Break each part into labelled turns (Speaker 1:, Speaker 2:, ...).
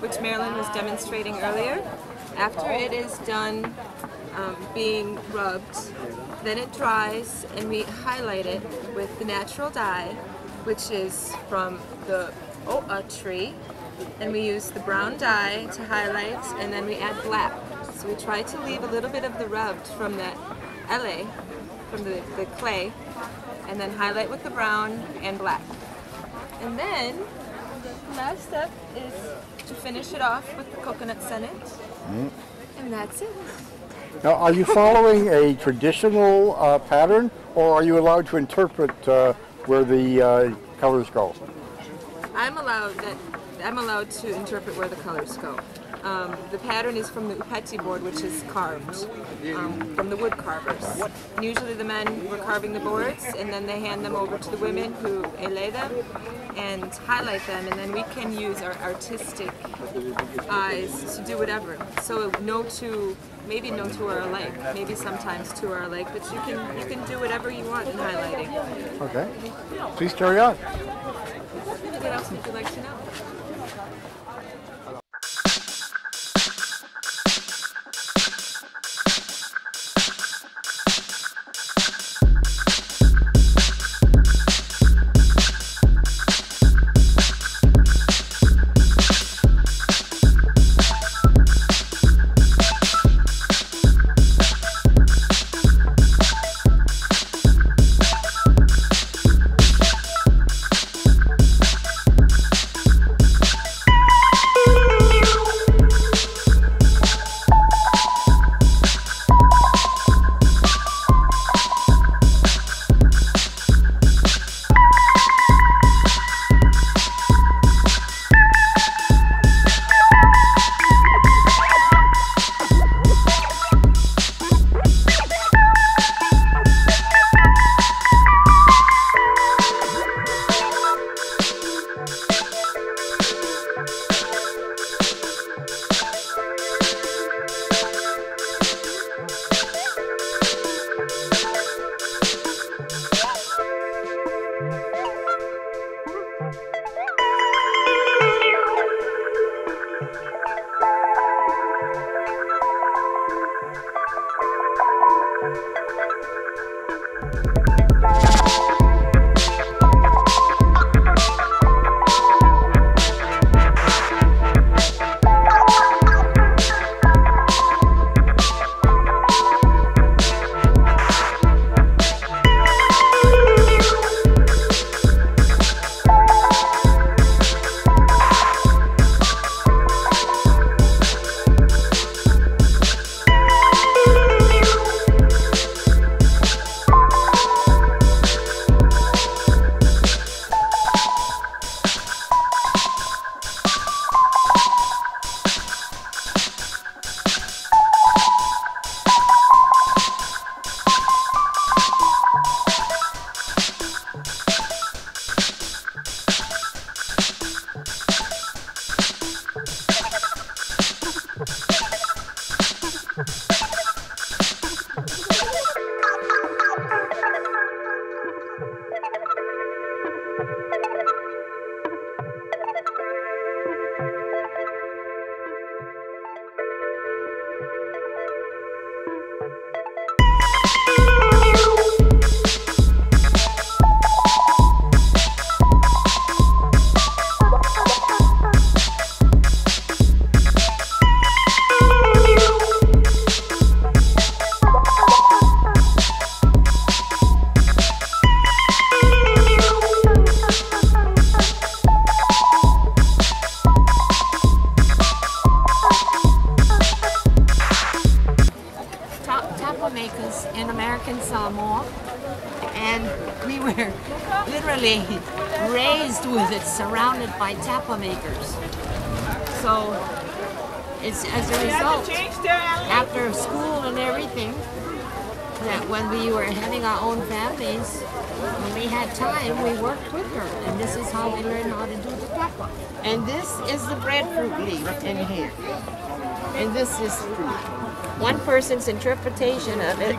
Speaker 1: which Marilyn was demonstrating earlier. After it is done um, being rubbed, then it dries and we highlight it with the natural dye, which is from the oa tree. And we use the brown dye to highlight and then we add black. So we try to leave a little bit of the rubbed from the ele, from the, the clay, and then highlight with the brown and black. And then the last step is to finish it off with the coconut sennit. And that's it.
Speaker 2: Now, are you following a traditional uh, pattern, or are you allowed to interpret uh, where the uh, colors go?
Speaker 1: I'm allowed that I'm allowed to interpret where the colors go. Um, the pattern is from the upeti board, which is carved um, from the wood carvers. And usually the men were carving the boards, and then they hand them over to the women who elei them and highlight them, and then we can use our artistic eyes to do whatever. So no two, maybe no two are alike. Maybe sometimes two are alike, but you can you can do whatever you want in highlighting.
Speaker 2: Okay. Please carry on.
Speaker 1: What else would you like to know?
Speaker 3: Literally raised with it, surrounded by tapa makers. So it's as a result, after school and everything, that when we were having our own families, when we had time, we worked with her, and this is how we learned how to do the tapa. And this is the breadfruit leaf in here, and this is one person's interpretation of it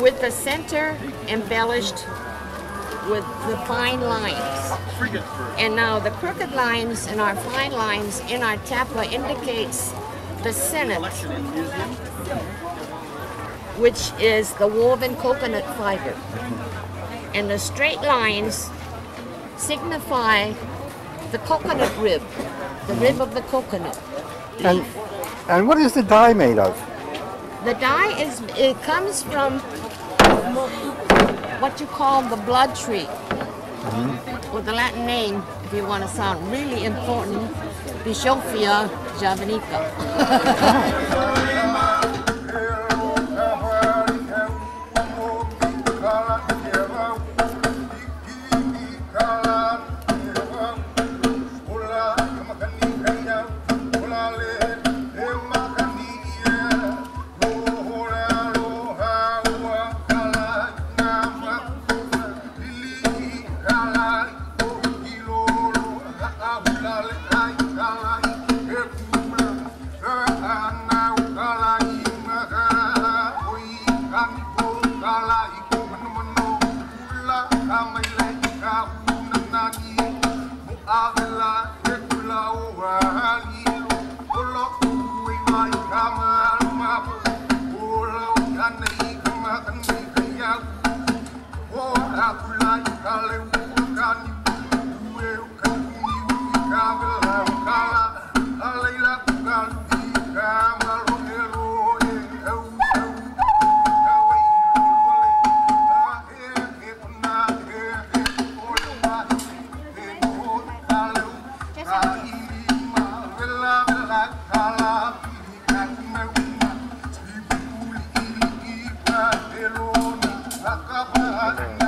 Speaker 3: with the center embellished with the fine lines. And now the crooked lines and our fine lines in our tapa indicates the sennit, which is the woven coconut fiber. And the straight lines signify the coconut rib, the rib of the coconut.
Speaker 2: And, and what is the dye made of?
Speaker 3: The dye is, it comes from what you call the blood tree, mm-hmm. with the Latin name, if you want to sound really important, Bischofia javanica.
Speaker 4: Oh, 嗯